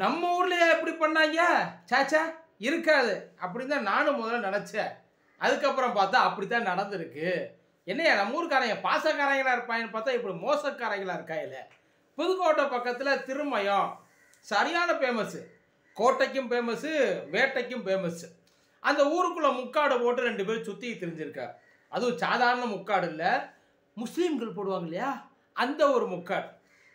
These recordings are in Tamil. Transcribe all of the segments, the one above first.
நம்ம ஊர்லயே எப்படி பண்ணாங்க. சாச்சா இருக்காது. அப்படின்னு தான் நானும் முதல்ல நினச்சேன். அதுக்கப்புறம் பார்த்தா அப்படித்தான் நடந்திருக்கு. என்னையா நம்ம ஊருக்காரங்க பாசக்காரங்களா இருப்பாங்கன்னு பார்த்தா இப்படி மோசக்காரங்களா இருக்காயில புதுக்கோட்டை பக்கத்தில் திருமயம். சரியான ஃபேமஸ்ஸு கோட்டைக்கும் ஃபேமஸ்ஸு வேட்டைக்கும் ஃபேமஸ்ஸு அந்த ஊருக்குள்ளே முக்காடு போட்டு ரெண்டு பேரும் சுற்றி தெரிஞ்சிருக்கா அதுவும் சாதாரண முக்காடு இல்லை. முஸ்லீம்கள் போடுவாங்க இல்லையா? அந்த ஒரு முக்காடு.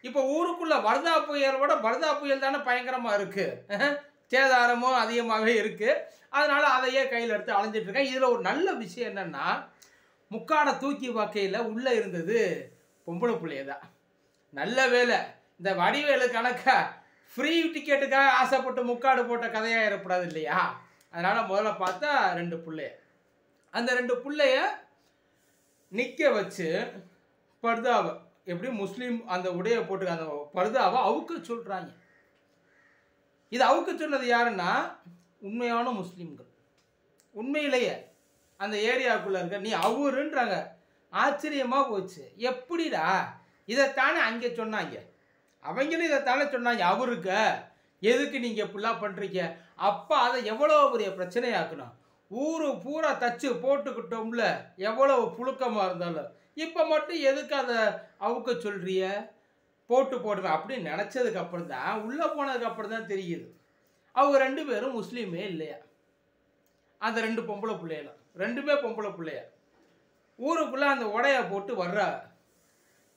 இப்போ ஊருக்குள்ள வரதா புயலோட வர்தா வரதா புயல் தானே பயங்கரமாக இருக்குது சேதாரமும் அதிகமாகவே இருக்குது அதனால் அதையே கையில் எடுத்து அலைஞ்சிட்டு இருக்கேன். இதில் ஒரு நல்ல விஷயம் என்னென்னா முக்காடை தூக்கி வகையில் உள்ளே இருந்தது பொம்பளை பிள்ளைய தான் நல்ல வேலை இந்த வடிவேலு கணக்கா ஃப்ரீ டிக்கெட்டுக்காக ஆசைப்பட்டு முக்காடு போட்ட கதையாக ஏற்படாது இல்லையா? அதனால் முதல்ல பார்த்தா ரெண்டு பிள்ளைய. அந்த ரெண்டு பிள்ளைய நிற்க வச்சு பர்தாவை எப்படி முஸ்லீம் அந்த உடையை போட்டு அந்த பருதாவை அவுக்க சொல்கிறாங்க இது அவுக்க சொன்னது யாருன்னா உண்மையான முஸ்லீம்கள். உண்மையிலேயே அந்த ஏரியாவுக்குள்ளே இருக்க நீ அவருன்றாங்க. ஆச்சரியமாக போச்சு. எப்படிடா? இதைத்தானே அங்கே சொன்னாங்க. அவங்களும் இதைத்தானே சொன்னாங்க. அவருக்க எதுக்கு நீங்கள் இப்படிலாம் பண்ணுறீங்க அப்போ அதை எவ்வளோ பெரிய பிரச்சனையாக்கணும் ஊர் பூரா தச்சு போட்டுக்கிட்டோம்ல. எவ்வளோ புழுக்கமாக இருந்தாலும். இப்போ மட்டும் எதுக்கு அதை அவுக்க சொல்கிறிய போட்டு போடுற அப்படின்னு நினச்சதுக்கு அப்புறம் தான் உள்ளே போனதுக்கு அப்புறம் தான் தெரியுது. அவங்க ரெண்டு பேரும் முஸ்லீமே இல்லையா? அந்த ரெண்டு பொம்பளை பிள்ளைகளும் ரெண்டுமே பொம்பளை பிள்ளைய? ஊருக்குள்ளே அந்த உடைய போட்டு வர்றா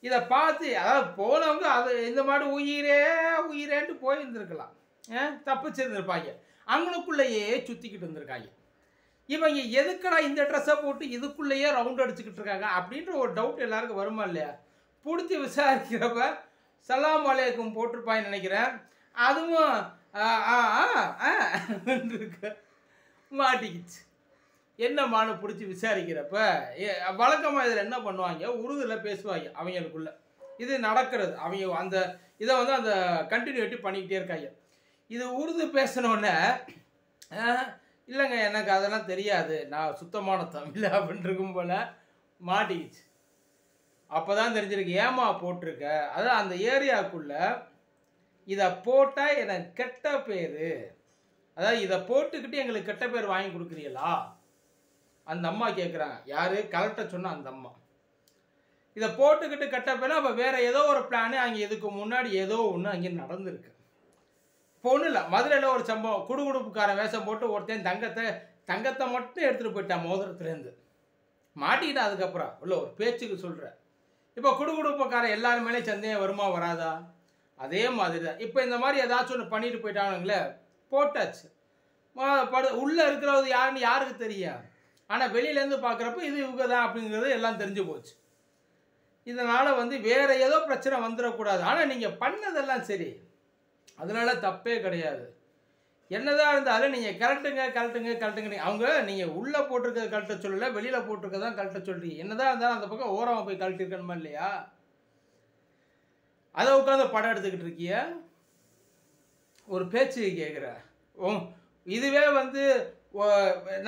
இதை பார்த்து அதாவது போனவங்க அது இந்த மாதிரி உயிரே உயிரேன்ட்டு போயிருந்துருக்கலாம். தப்பிச்சிருந்துருப்பாங்க. அவங்களுக்குள்ளேயே சுற்றிக்கிட்டு இருந்திருக்காங்க. இவங்க எதுக்கடா இந்த ட்ரெஸ்ஸை போட்டு இதுக்குள்ளேயே ரவுண்ட் அடிச்சுக்கிட்டு இருக்காங்க? அப்படின்ற ஒரு டவுட் எல்லாருக்கும் வருமா இல்லையா? பிடிச்சி விசாரிக்கிறப்ப சலாம் வலையக்கும் போட்டிருப்பான்னு நினைக்கிறேன். அதுவும் ஆ ஆ ஆ இருக்கு. மாட்டிக்கிச்சு. என்னம்மானு பிடிச்சி விசாரிக்கிறப்ப வழக்கமாக இதில் என்ன பண்ணுவாங்க? உருதுல பேசுவாங்க அவங்களுக்குள்ள. இது நடக்கிறது. அவங்க அந்த இதை வந்து அந்த கண்டினியூட்டி பண்ணிக்கிட்டே இருக்காங்க. இது உருது பேசினோடனே இல்லைங்க எனக்கு அதெல்லாம் தெரியாது. நான் சுத்தமான தமிழ் அப்படின்றிருக்கும் போல் போல மாட்டிக்கிச்சு. அப்போ தான் தெரிஞ்சிருக்கு ஏமா போட்டிருக்க? அதான் அந்த ஏரியாவுக்குள்ள இதை போட்டால் எனக்கு கெட்ட பேர். அதாவது இதை போட்டுக்கிட்டு எங்களுக்கு கெட்ட பேர் வாங்கி கொடுக்குறீங்களா? அந்த அம்மா கேட்குறாங்க யார்? கலெக்டர் சொன்ன அந்த அம்மா. இதை போட்டுக்கிட்டு கெட்ட பேர் அப்போ வேறு ஏதோ ஒரு பிளானு அங்கே இதுக்கு முன்னாடி ஏதோ ஒன்று அங்கே நடந்திருக்கு. இப்போ ஒன்றும் இல்லை. மதுரையில் ஒரு சம்பவம். குடுகுடுப்புக்கார வேஷம் போட்டு ஒருத்தன் தங்கத்தை தங்கத்தை மட்டும் எடுத்துகிட்டு போயிட்டான் மோதிரத்துலேருந்து மாட்டிக்கிட்டா அதுக்கப்புறம். உள்ள ஒரு பேச்சுக்கு சொல்கிறேன் இப்போ குடுகுடுப்புக்காரன் எல்லாரும் மேலே சந்தேகம் வருமா வராதா? அதே மாதிரி தான் இப்போ இந்த மாதிரி ஏதாச்சும் ஒன்று பண்ணிட்டு போயிட்டானுங்களே போட்டாச்சு. படு உள்ளே இருக்கிறவது யாருன்னு யாருக்கு தெரியும்? ஆனால் வெளியிலேருந்து பார்க்குறப்ப இது இவங்க தான் அப்படிங்கிறது எல்லாம் தெரிஞ்சு போச்சு. இதனால் வந்து வேறு ஏதோ பிரச்சனை வந்துடக்கூடாது. ஆனால் நீங்கள் பண்ணதெல்லாம் சரி. அதனால தப்பே கிடையாது. என்னதான் இருந்தாலும் நீங்கள் கரெக்டுங்க கரெக்டுங்க கரெக்டுங்க அவங்க நீங்கள் உள்ளே போட்டிருக்கிறது கரெக்டாக சொல்லலை வெளியில் போட்டிருக்கிறது தான் கரெக்டாக சொல்கிறீங்க என்னதான் இருந்தாலும் அந்த பக்கம் ஓரமாக போய் கழட்டிருக்கணுமா இல்லையா? அதை உட்காந்து படம் எடுத்துக்கிட்டு இருக்கிய? ஒரு பேச்சு கேட்குற ஓ இதுவே வந்து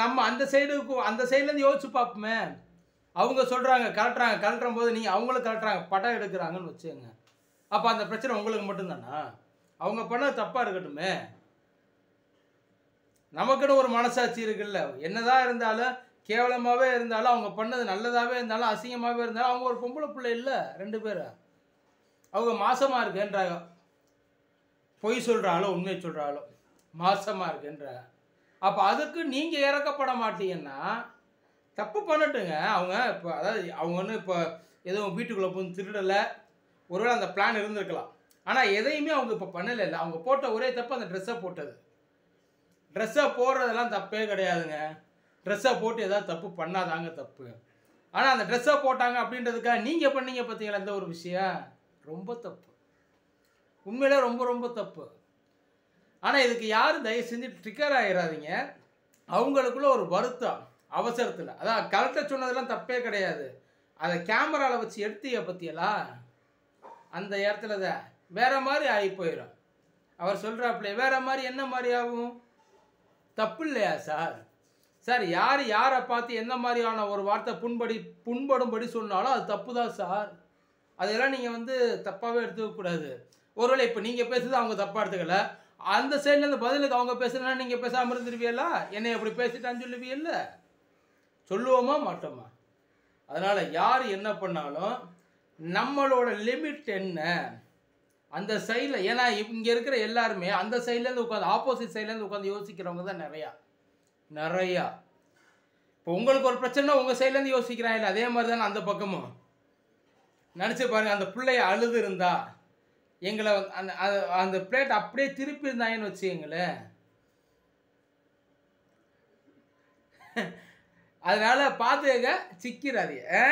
நம்ம அந்த சைடுக்கு அந்த சைட்லேருந்து யோசிச்சு பார்ப்போமே. அவங்க சொல்கிறாங்க கலட்டுறாங்க கலட்டுற போது நீங்கள் அவங்களும் கலட்டுறாங்க படம் எடுக்கிறாங்கன்னு வச்சுங்க அப்போ அந்த பிரச்சனை உங்களுக்கு மட்டும்தானா? அவங்க பண்ண தப்பாக இருக்கட்டுமே. நமக்குன்னு ஒரு மனசாட்சி இருக்குல்ல. என்னதான் இருந்தாலும் கேவலமாகவே இருந்தாலும் அவங்க பண்ணது நல்லதாகவே இருந்தாலும் அசிங்கமாகவே இருந்தாலும் அவங்க ஒரு பொம்பளை பிள்ளை இல்லை ரெண்டு பேர்? அவங்க மாசமாக இருக்கேன்றாங்க. பொய் சொல்கிறாலும் உண்மை சொல்கிறாலும் மாசமாக இருக்கேன்றாங்க அப்போ அதுக்கு நீங்கள் இறக்கப்பட மாட்டீங்கன்னா தப்பு பண்ணட்டுங்க. அவங்க இப்போ அதாவது அவங்க ஒன்றும் இப்போ எதுவும் வீட்டுக்குள்ளே போய் திருடலை. ஒருவேளை அந்த பிளான் இருந்திருக்கலாம். ஆனால் எதையுமே அவங்க இப்போ பண்ணலை இல்லை. அவங்க போட்ட ஒரே தப்பு அந்த ட்ரெஸ்ஸை போட்டது. ட்ரெஸ்ஸை போடுறதெல்லாம் தப்பே கிடையாதுங்க. ட்ரெஸ்ஸை போட்டு எதாவது தப்பு பண்ணாதாங்க தப்பு. ஆனால் அந்த ட்ரெஸ்ஸை போட்டாங்க அப்படின்றதுக்காக நீங்கள் பண்ணீங்க பார்த்தீங்களா இந்த ஒரு விஷயம்? ரொம்ப தப்பு. உண்மையிலே ரொம்ப ரொம்ப தப்பு. ஆனால் இதுக்கு யாரும் தயவு செஞ்சு ட்ரிக்கர் ஆகிடாதீங்க அவங்களுக்குள்ள ஒரு வருத்தம் அவசரத்தில். அதான் கலெக்டர் சொன்னதெல்லாம் தப்பே கிடையாது. அதை கேமராவில் வச்சு எடுத்தீங்க பற்றியலா அந்த இடத்துல தான் வேற மாதிரி ஆகி போயிடும் அவர் சொல்கிறாப்புல வேற மாதிரி என்ன மாதிரி ஆகும்? தப்பு இல்லையா சார்? சார் யார் யாரை பார்த்து எந்த மாதிரியான ஒரு வார்த்தை புண்படி புண்படும்படி சொன்னாலும் அது தப்பு தான் சார். அதெல்லாம் நீங்கள் வந்து தப்பாகவே எடுத்துக்கக்கூடாது ஒருவேளை இப்போ நீங்கள் பேசுறது அவங்க தப்பாக எடுத்துக்கல. அந்த சைட்லேருந்து பதிலுக்கு அவங்க பேசுனா நீங்கள் பேசாமல் இருந்துருவீங்களா? என்னை அப்படி பேசிட்டான்னு சொல்லுவீல்ல சொல்லுவோமா மாட்டோமா? அதனால் யார் என்ன பண்ணாலும் நம்மளோட லிமிட் என்ன? அந்த சைடில் ஏன்னா இங்கே இருக்கிற எல்லாருமே அந்த சைட்லேருந்து உட்காந்து ஆப்போசிட் சைட்லேருந்து உட்காந்து யோசிக்கிறவங்க தான் நிறையா. நிறையா. இப்போ உங்களுக்கு ஒரு பிரச்சனை உங்கள் சைட்லேருந்து யோசிக்கிறாங்க இல்லை அதே மாதிரி தானே அந்த பக்கமும். நினச்சி பாருங்கள் அந்த பிள்ளைய அழுது இருந்தா எங்களை அந்த அந்த- பிளேட் அப்படியே திருப்பி இருந்தாங்கன்னு வச்சுங்களேன் அதனால பார்த்துக்க சிக்கிறாதீங்க. ஆ?